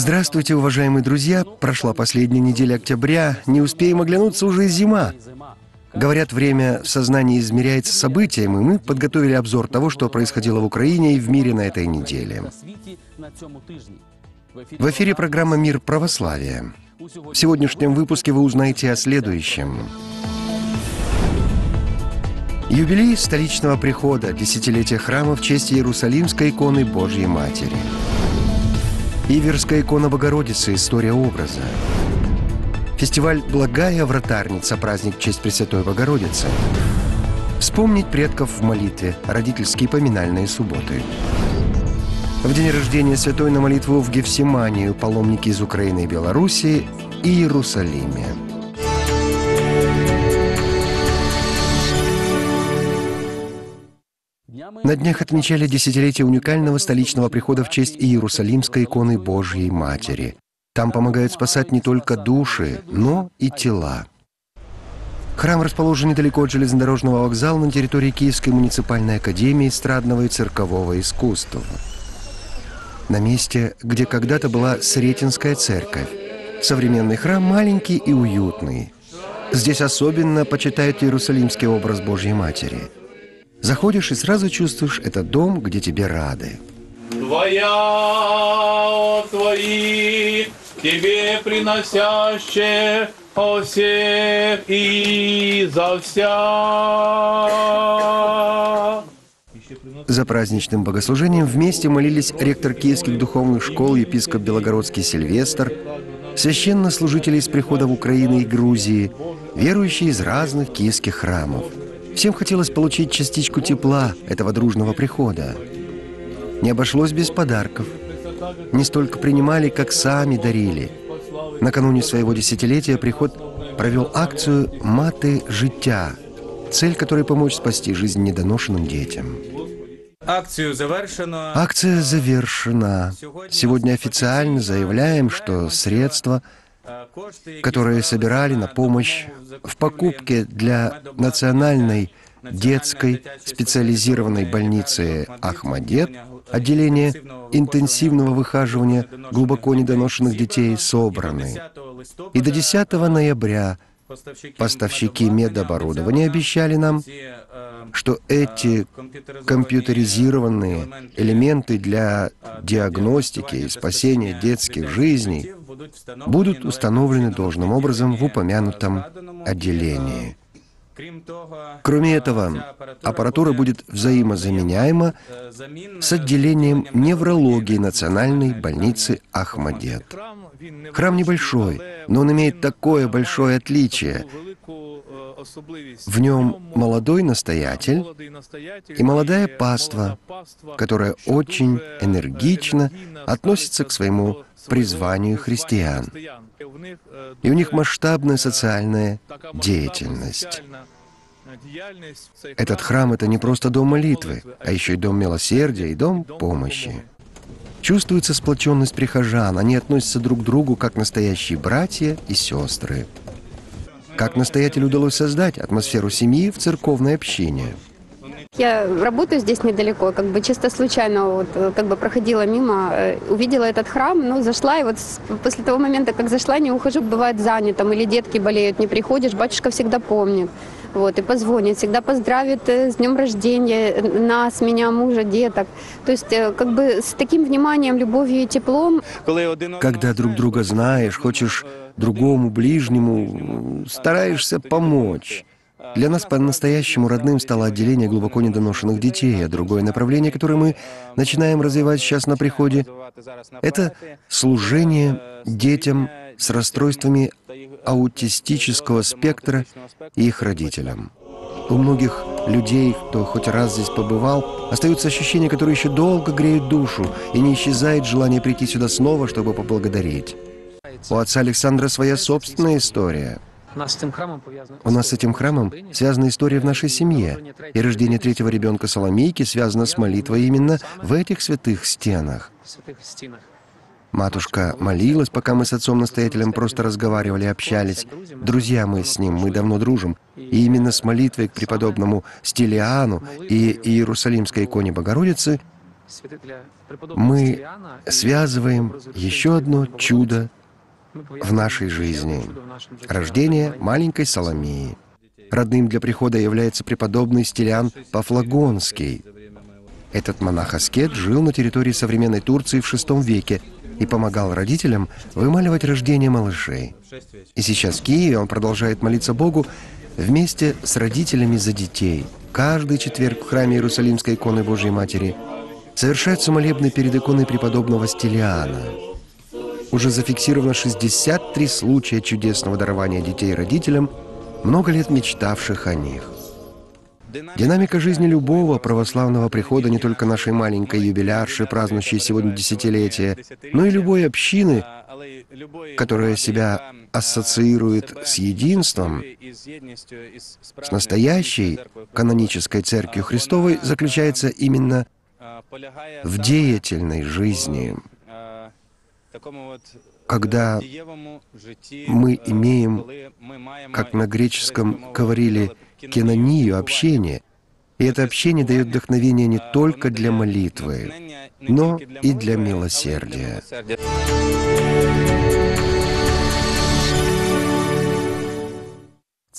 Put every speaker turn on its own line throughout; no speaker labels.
Здравствуйте, уважаемые друзья! Прошла последняя неделя октября, не успеем оглянуться, уже зима. Говорят, время в сознании измеряется событием, и мы подготовили обзор того, что происходило в Украине и в мире на этой неделе. В эфире программа «Мир православия». В сегодняшнем выпуске вы узнаете о следующем. Юбилей столичного прихода, десятилетие храма в честь Иерусалимской иконы Божьей Матери. Иверская икона Богородицы «История образа». Фестиваль «Благая вратарница», праздник в честь Пресвятой Богородицы. Вспомнить предков в молитве, родительские поминальные субботы. В день рождения святой на молитву в Гефсиманию паломники из Украины и Белоруссии и Иерусалиме. На днях отмечали десятилетие уникального столичного прихода в честь Иерусалимской иконы Божьей Матери. Там помогают спасать не только души, но и тела. Храм расположен недалеко от железнодорожного вокзала на территории Киевской муниципальной академии эстрадного и циркового искусства. На месте, где когда-то была Сретенская церковь. Современный храм маленький и уютный. Здесь особенно почитают Иерусалимский образ Божьей Матери – Заходишь и сразу чувствуешь, это дом, где тебе рады.
Твоя, Твои, Тебе приносящие о всех и за вся.
За праздничным богослужением вместе молились ректор киевских духовных школ, епископ Белогородский Сильвестр, священнослужители из приходов Украины и Грузии, верующие из разных киевских храмов – Всем хотелось получить частичку тепла этого дружного прихода. Не обошлось без подарков. Не столько принимали, как сами дарили. Накануне своего десятилетия приход провел акцию «Маты життя», цель которой помочь спасти жизнь недоношенным детям.
Акцию завершено.
Акция завершена. Сегодня официально заявляем, что средства – которые собирали на помощь в покупке для национальной детской специализированной больницы Ахмадет, отделение интенсивного выхаживания глубоко недоношенных детей собраны. И до 10 ноября поставщики медоборудования обещали нам, что эти компьютеризированные элементы для диагностики и спасения детских жизней будут установлены должным образом в упомянутом отделении. Кроме этого, аппаратура будет взаимозаменяема с отделением неврологии Национальной больницы Ахмадет. Храм небольшой, но он имеет такое большое отличие. В нем молодой настоятель и молодая паства, которая очень энергично относится к своему призванию христиан. И у них масштабная социальная деятельность. Этот храм — это не просто дом молитвы, а еще и дом милосердия и дом помощи. Чувствуется сплоченность прихожан, они относятся друг к другу как настоящие братья и сестры. Как настоятелю удалось создать атмосферу семьи в церковной общине —
я работаю здесь недалеко, как бы чисто случайно вот, э, как бы проходила мимо, э, увидела этот храм, ну, зашла, и вот после того момента, как зашла, не ухожу, бывает занятым, или детки болеют, не приходишь, батюшка всегда помнит. Вот, и позвонит, всегда поздравит э, с днем рождения нас, меня, мужа, деток. То есть как бы с таким вниманием, любовью и теплом.
Когда друг друга знаешь, хочешь другому, ближнему, стараешься помочь. Для нас по-настоящему родным стало отделение глубоко недоношенных детей, а другое направление, которое мы начинаем развивать сейчас на приходе, это служение детям с расстройствами аутистического спектра и их родителям. У многих людей, кто хоть раз здесь побывал, остаются ощущения, которые еще долго греют душу, и не исчезает желание прийти сюда снова, чтобы поблагодарить. У отца Александра своя собственная история — у нас с этим храмом связана история в нашей семье, и рождение третьего ребенка Соломейки связано с молитвой именно в этих святых стенах. Матушка молилась, пока мы с отцом-настоятелем просто разговаривали, общались. Друзья мы с ним, мы давно дружим. И именно с молитвой к преподобному Стилиану и Иерусалимской иконе Богородицы мы связываем еще одно чудо в нашей жизни — рождение маленькой Соломии. Родным для прихода является преподобный Стилян Пафлагонский. Этот монах-аскет жил на территории современной Турции в VI веке и помогал родителям вымаливать рождение малышей. И сейчас в Киеве он продолжает молиться Богу вместе с родителями за детей. Каждый четверг в храме Иерусалимской иконы Божьей Матери совершаются молебны перед иконой преподобного Стилиана. Уже зафиксировано 63 случая чудесного дарования детей родителям, много лет мечтавших о них. Динамика жизни любого православного прихода не только нашей маленькой юбилярши, празднующей сегодня десятилетие, но и любой общины, которая себя ассоциирует с единством, с настоящей канонической Церковью Христовой, заключается именно в деятельной жизни, когда мы имеем, как на греческом говорили, кенонию, общение, и это общение дает вдохновение не только для молитвы, но и для милосердия.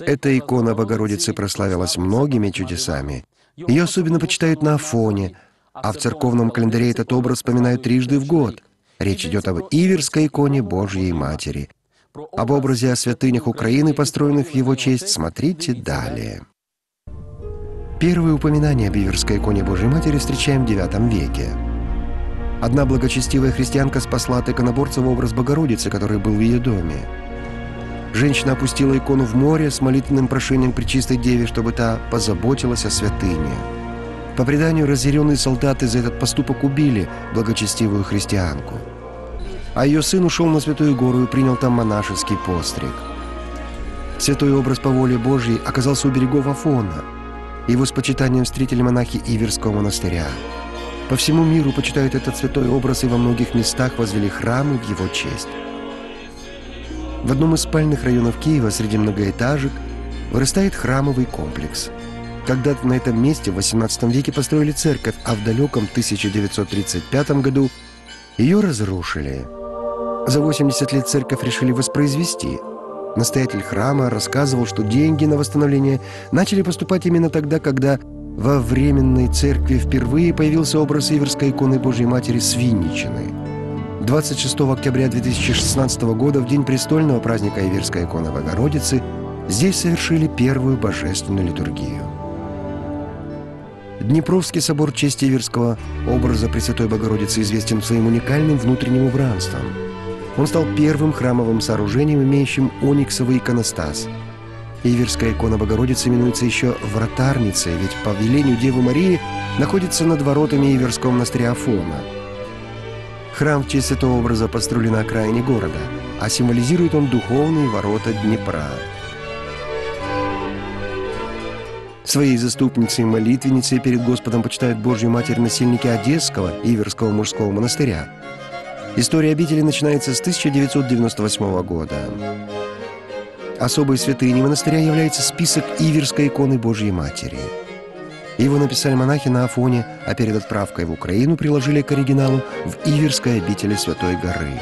Эта икона Богородицы прославилась многими чудесами. Ее особенно почитают на Афоне, а в церковном календаре этот образ вспоминают трижды в год. Речь идет об Иверской иконе Божьей Матери. Об образе о святынях Украины, построенных в его честь, смотрите далее. Первые упоминания об Иверской иконе Божьей Матери встречаем в IX веке. Одна благочестивая христианка спасла от иконоборца в образ Богородицы, который был в ее доме. Женщина опустила икону в море с молитвенным прошением при чистой деве, чтобы та позаботилась о святыне. По преданию, разъяренные солдаты за этот поступок убили благочестивую христианку. А ее сын ушел на Святую Гору и принял там монашеский постриг. Святой образ по воле Божьей оказался у берегов Афона. Его с почитанием встретили монахи Иверского монастыря. По всему миру почитают этот святой образ и во многих местах возвели храмы в его честь. В одном из спальных районов Киева среди многоэтажек вырастает храмовый комплекс – когда-то на этом месте в XVIII веке построили церковь, а в далеком 1935 году ее разрушили. За 80 лет церковь решили воспроизвести. Настоятель храма рассказывал, что деньги на восстановление начали поступать именно тогда, когда во временной церкви впервые появился образ Иверской иконы Божьей Матери Свинничины. 26 октября 2016 года, в день престольного праздника Иверской иконы Богородицы, здесь совершили первую божественную литургию. Днепровский собор чести Иверского образа Пресвятой Богородицы известен своим уникальным внутренним убранством. Он стал первым храмовым сооружением, имеющим ониксовый иконостас. Иверская икона Богородицы именуется еще вратарницей, ведь по велению Девы Марии находится над воротами Иверского монастыря Афона. Храм в честь этого образа построен на окраине города, а символизирует он духовные ворота Днепра – Своей заступницей и молитвенницей перед Господом почитают Божью Матерь насильники Одесского Иверского мужского монастыря. История обители начинается с 1998 года. Особой святыней монастыря является список Иверской иконы Божьей Матери. Его написали монахи на Афоне, а перед отправкой в Украину приложили к оригиналу в Иверской обители Святой горы.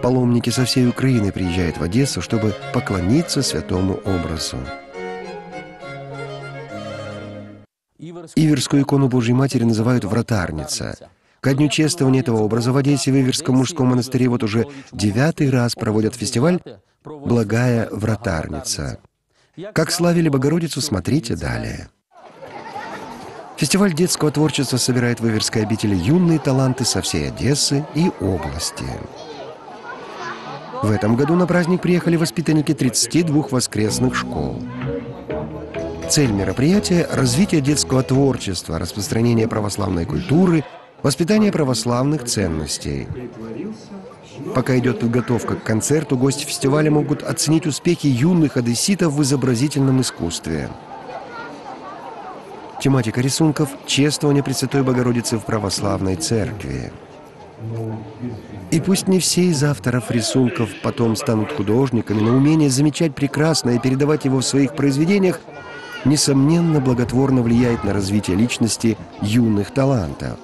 Паломники со всей Украины приезжают в Одессу, чтобы поклониться святому образу. Иверскую икону Божьей Матери называют «вратарница». Ко дню чествования этого образа в Одессе в Иверском мужском монастыре вот уже девятый раз проводят фестиваль «Благая вратарница». Как славили Богородицу, смотрите далее. Фестиваль детского творчества собирает в Иверской обители юные таланты со всей Одессы и области. В этом году на праздник приехали воспитанники 32 воскресных школ. Цель мероприятия – развитие детского творчества, распространение православной культуры, воспитание православных ценностей. Пока идет подготовка к концерту, гости фестиваля могут оценить успехи юных одесситов в изобразительном искусстве. Тематика рисунков – чествование Пресвятой Богородицы в православной церкви. И пусть не все из авторов рисунков потом станут художниками, но умение замечать прекрасное и передавать его в своих произведениях несомненно, благотворно влияет на развитие личности юных талантов.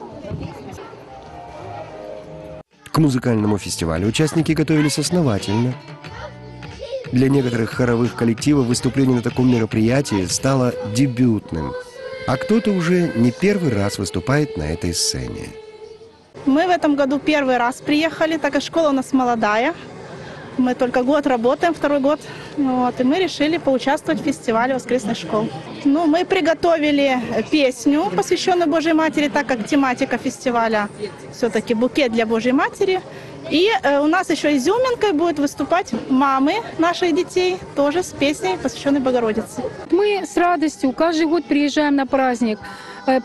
К музыкальному фестивалю участники готовились основательно. Для некоторых хоровых коллективов выступление на таком мероприятии стало дебютным, а кто-то уже не первый раз выступает на этой сцене.
Мы в этом году первый раз приехали, так как школа у нас молодая. Мы только год работаем, второй год. Вот, и мы решили поучаствовать в фестивале воскресных школ. Ну, мы приготовили песню, посвященную Божьей Матери, так как тематика фестиваля все-таки букет для Божьей Матери. И э, у нас еще изюминкой будут выступать мамы наших детей, тоже с песней, посвященной Богородице.
Мы с радостью каждый год приезжаем на праздник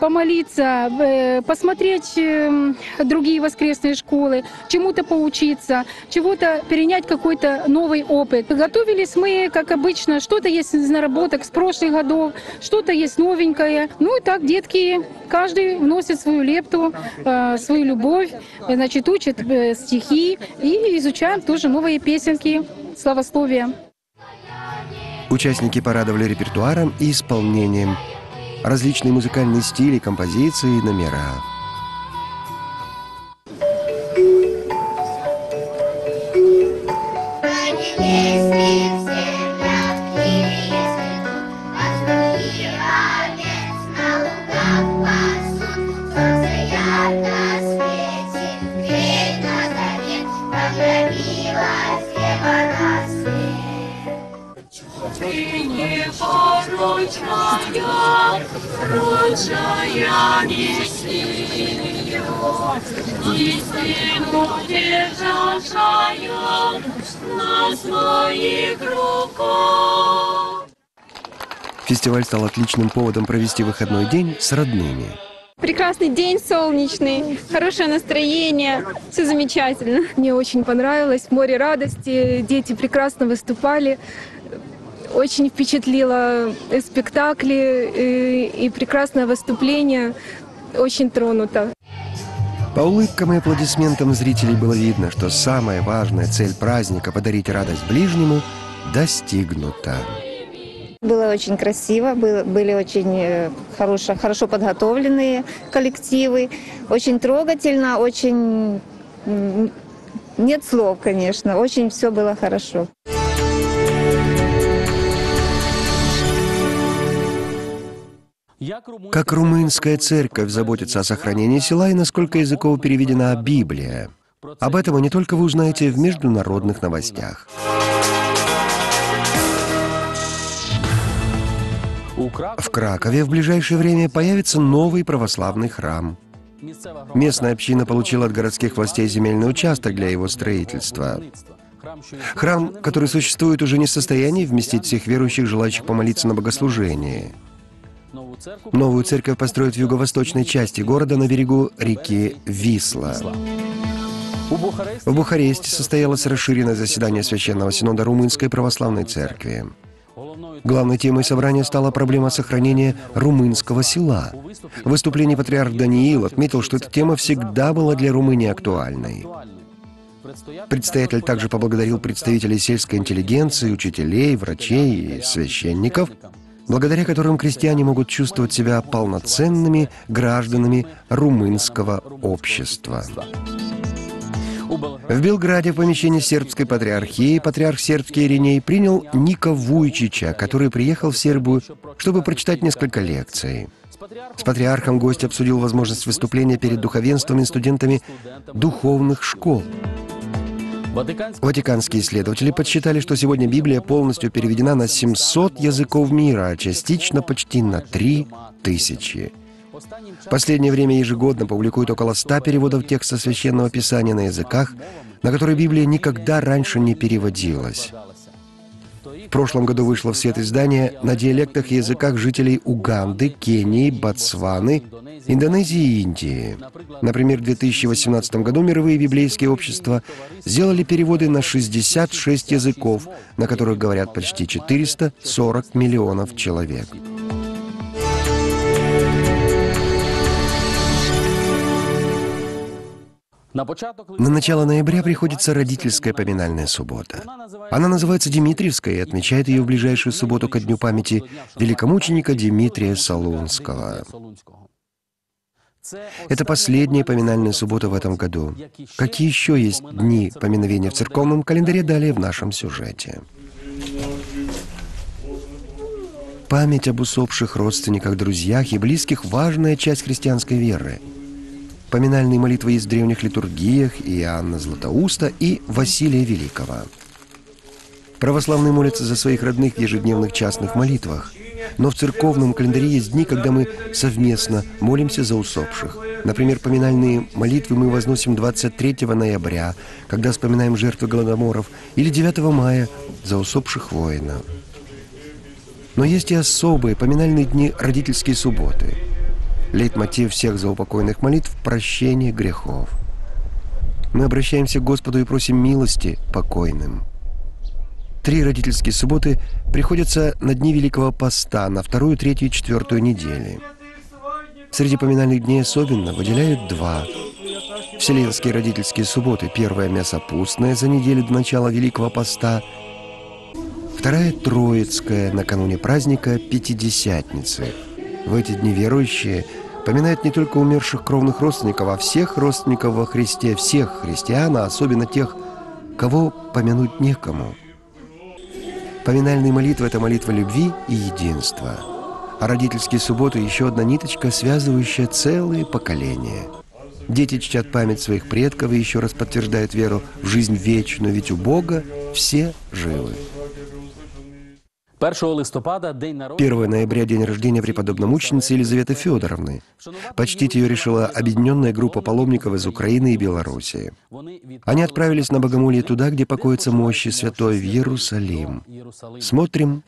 помолиться, э, посмотреть э, другие воскресные школы, чему-то поучиться, чего-то перенять какой-то новый опыт. Готовились мы, как обычно, что-то есть из наработок с прошлых годов, что-то есть новенькое. Ну и так детки, каждый вносит свою лепту, э, свою любовь, э, значит, учат э, стихи и изучаем тоже новые песенки, славословия.
Участники порадовали репертуаром и исполнением. Различные музыкальные стили, композиции, номера. Фестиваль стал отличным поводом провести выходной день с родными.
Прекрасный день солнечный, хорошее настроение, все замечательно.
Мне очень понравилось, море радости, дети прекрасно выступали. Очень впечатлило э, спектакли э, и прекрасное выступление. Очень тронуто.
По улыбкам и аплодисментам зрителей было видно, что самая важная цель праздника — подарить радость ближнему — достигнута.
Было очень красиво, был- были очень э, хорошо, хорошо подготовленные коллективы, очень трогательно, очень... Нет слов, конечно, очень все было хорошо.
Как румынская церковь заботится о сохранении села и насколько языков переведена Библия. Об этом не только вы узнаете в международных новостях. В Кракове в ближайшее время появится новый православный храм. Местная община получила от городских властей земельный участок для его строительства. Храм, который существует, уже не в состоянии вместить всех верующих, желающих помолиться на богослужении. Новую церковь построят в юго-восточной части города на берегу реки Висла. В Бухаресте состоялось расширенное заседание Священного Синода Румынской Православной Церкви. Главной темой собрания стала проблема сохранения румынского села. В выступлении патриарх Даниил отметил, что эта тема всегда была для Румынии актуальной. Предстоятель также поблагодарил представителей сельской интеллигенции, учителей, врачей и священников, благодаря которым крестьяне могут чувствовать себя полноценными гражданами румынского общества. В Белграде в помещении сербской патриархии патриарх сербский Ириней принял Ника Вуйчича, который приехал в Сербию, чтобы прочитать несколько лекций. С патриархом гость обсудил возможность выступления перед духовенством и студентами духовных школ. Ватиканские исследователи подсчитали, что сегодня Библия полностью переведена на 700 языков мира, а частично почти на 3 тысячи. В последнее время ежегодно публикуют около 100 переводов текста Священного Писания на языках, на которые Библия никогда раньше не переводилась. В прошлом году вышло в свет издание на диалектах и языках жителей Уганды, Кении, Ботсваны, Индонезии и Индии. Например, в 2018 году мировые библейские общества сделали переводы на 66 языков, на которых говорят почти 440 миллионов человек. На начало ноября приходится родительская поминальная суббота. Она называется Димитриевская и отмечает ее в ближайшую субботу ко дню памяти великомученика Дмитрия Солунского. Это последняя поминальная суббота в этом году. Какие еще есть дни поминовения в церковном календаре, далее в нашем сюжете. Память об усопших родственниках, друзьях и близких – важная часть христианской веры. Поминальные молитвы есть в древних литургиях Иоанна Златоуста и Василия Великого. Православные молятся за своих родных в ежедневных частных молитвах. Но в церковном календаре есть дни, когда мы совместно молимся за усопших. Например, поминальные молитвы мы возносим 23 ноября, когда вспоминаем жертвы голодоморов, или 9 мая за усопших воинов. Но есть и особые поминальные дни родительские субботы. Лейтмотив всех заупокойных молитв – прощение грехов. Мы обращаемся к Господу и просим милости покойным. Три родительские субботы приходятся на дни Великого Поста, на вторую, третью и четвертую недели. Среди поминальных дней особенно выделяют два. Вселенские родительские субботы. Первая мясопустная за неделю до начала Великого Поста – Вторая Троицкая накануне праздника Пятидесятницы. В эти дни верующие поминают не только умерших кровных родственников, а всех родственников во Христе, всех христиан, а особенно тех, кого помянуть некому. Поминальные молитвы – это молитва любви и единства. А родительские субботы – еще одна ниточка, связывающая целые поколения. Дети чтят память своих предков и еще раз подтверждают веру в жизнь вечную, ведь у Бога все живы.
1 листопада день народження
1 ноября – день рождения преподобной мученицы Елизаветы Федоровны. Почтить ее решила объединенная группа паломников из Украины и Белоруссии. Они отправились на богомолье туда, где покоятся мощи святой, в Иерусалим. Смотрим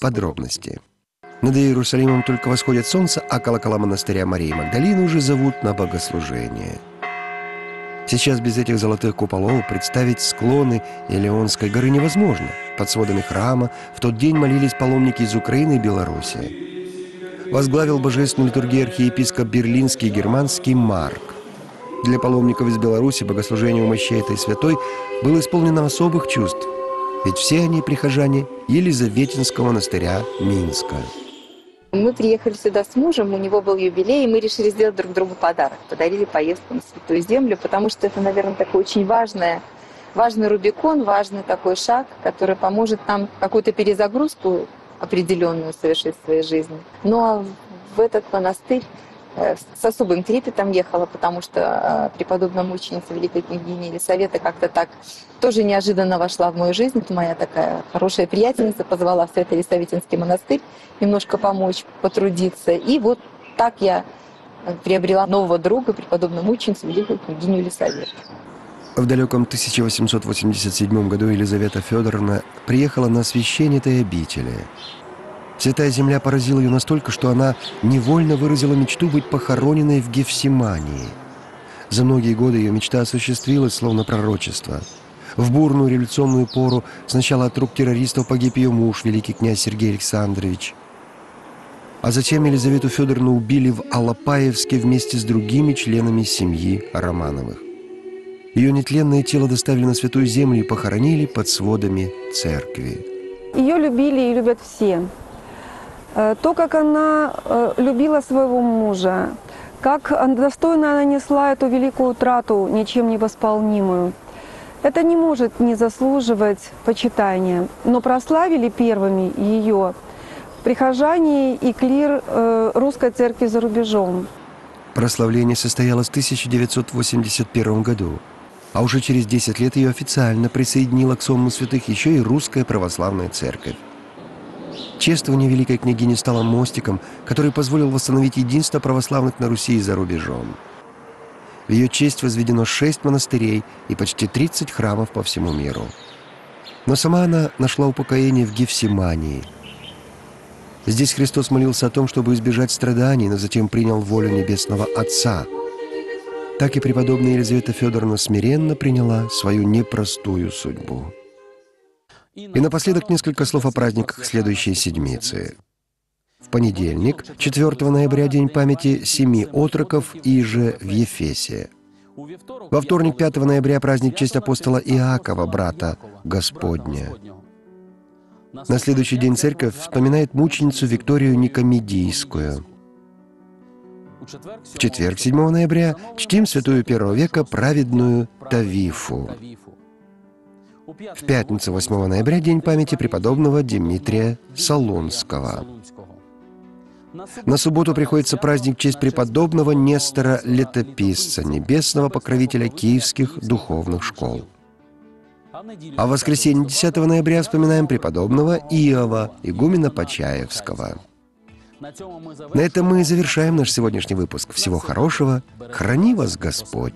подробности. Над Иерусалимом только восходит солнце, а колокола монастыря Марии Магдалины уже зовут на богослужение – Сейчас без этих золотых куполов представить склоны Елеонской горы невозможно. Под сводами храма в тот день молились паломники из Украины и Белоруссии. Возглавил божественную литургию архиепископ Берлинский и Германский Марк. Для паломников из Беларуси богослужение у мощей этой святой было исполнено особых чувств, ведь все они прихожане Елизаветинского монастыря Минска.
Мы приехали сюда с мужем, у него был юбилей, и мы решили сделать друг другу подарок. Подарили поездку на Святую Землю, потому что это, наверное, такое очень важное, важный Рубикон, важный такой шаг, который поможет нам какую-то перезагрузку определенную совершить в своей жизни. Ну а в этот монастырь с особым трепетом ехала, потому что э, преподобная мученица Великой княгини Елисавета как-то так тоже неожиданно вошла в мою жизнь. Моя такая хорошая приятельница позвала в Свято-Елисаветинский монастырь немножко помочь, потрудиться. И вот так я э, приобрела нового друга, преподобную мученицу Великую княгиню Елисавету.
В далеком 1887 году Елизавета Федоровна приехала на освящение этой обители – Святая Земля поразила ее настолько, что она невольно выразила мечту быть похороненной в Гефсимании. За многие годы ее мечта осуществилась, словно пророчество. В бурную революционную пору сначала от рук террористов погиб ее муж, великий князь Сергей Александрович. А затем Елизавету Федоровну убили в Алапаевске вместе с другими членами семьи Романовых. Ее нетленное тело доставили на Святую Землю и похоронили под сводами церкви.
Ее любили и любят все. Э, то, как она э, любила своего мужа, как достойно она несла эту великую утрату, ничем не восполнимую. Это не может не заслуживать почитания, но прославили первыми ее прихожане и клир э, русской церкви за рубежом.
Прославление состоялось в 1981 году, а уже через 10 лет ее официально присоединила к Сонму святых еще и русская православная церковь. Чествование великой княгини стало мостиком, который позволил восстановить единство православных на Руси и за рубежом. В ее честь возведено шесть монастырей и почти 30 храмов по всему миру. Но сама она нашла упокоение в Гефсимании. Здесь Христос молился о том, чтобы избежать страданий, но затем принял волю Небесного Отца. Так и преподобная Елизавета Федоровна смиренно приняла свою непростую судьбу. И напоследок несколько слов о праздниках следующей седмицы. В понедельник, 4 ноября, день памяти семи отроков и же в Ефесе. Во вторник, 5 ноября, праздник честь апостола Иакова, брата Господня. На следующий день церковь вспоминает мученицу Викторию Никомедийскую. В четверг, 7 ноября, чтим святую первого века праведную Тавифу. В пятницу, 8 ноября, день памяти преподобного Дмитрия Солунского. На субботу приходится праздник в честь преподобного Нестора Летописца, небесного покровителя киевских духовных школ. А в воскресенье 10 ноября вспоминаем преподобного Иова, игумена Почаевского. На этом мы и завершаем наш сегодняшний выпуск. Всего хорошего. Храни вас Господь!